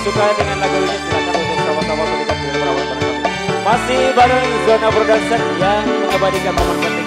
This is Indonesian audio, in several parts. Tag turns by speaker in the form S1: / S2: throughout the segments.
S1: suka dengan lagu ini silakan untuk sama-sama berikan perawatan. Masih bareng Zona Production yang mengabadikan momen penting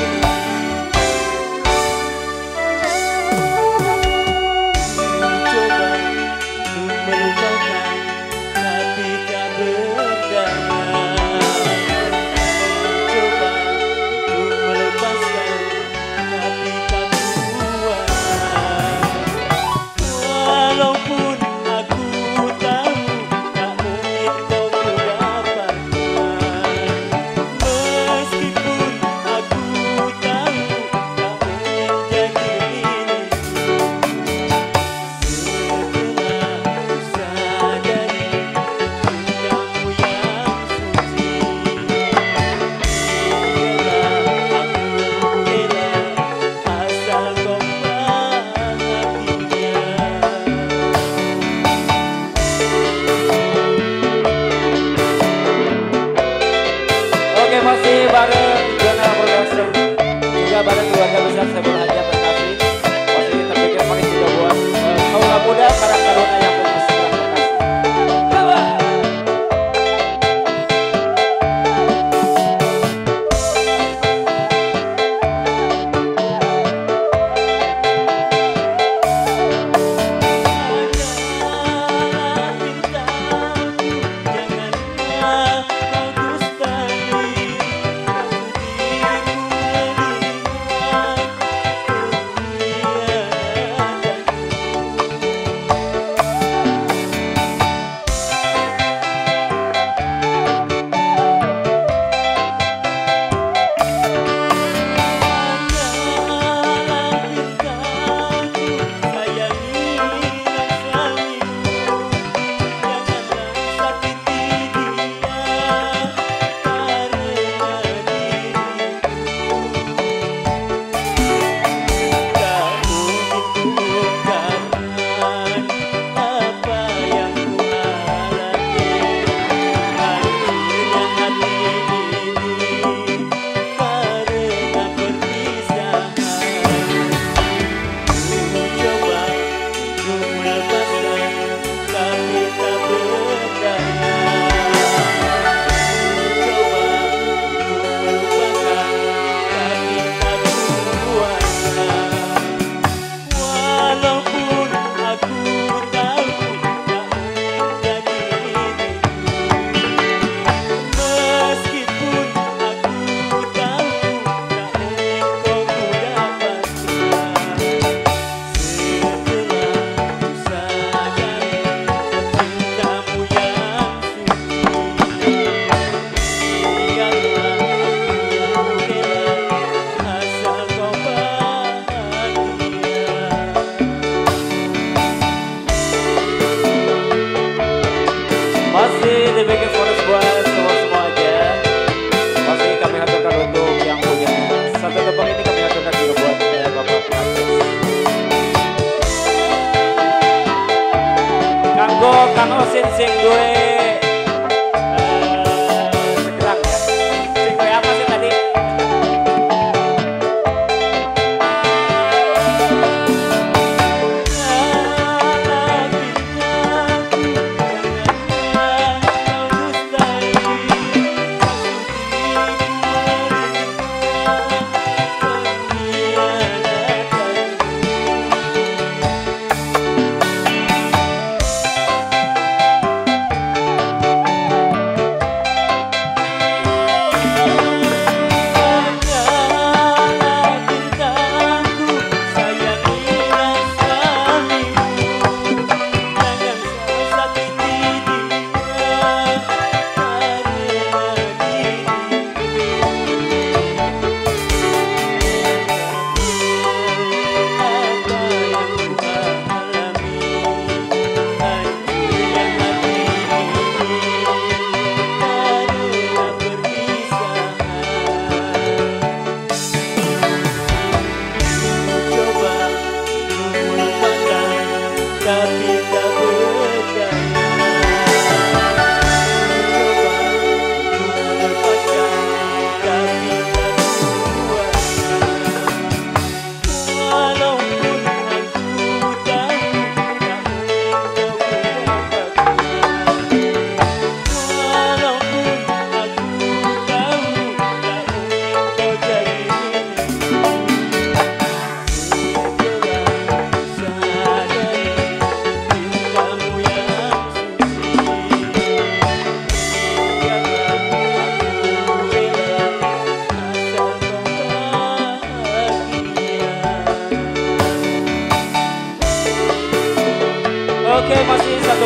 S1: Estamos
S2: en Sengüe.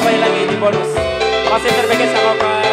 S2: sampai langit di bonus. Masih terbaik.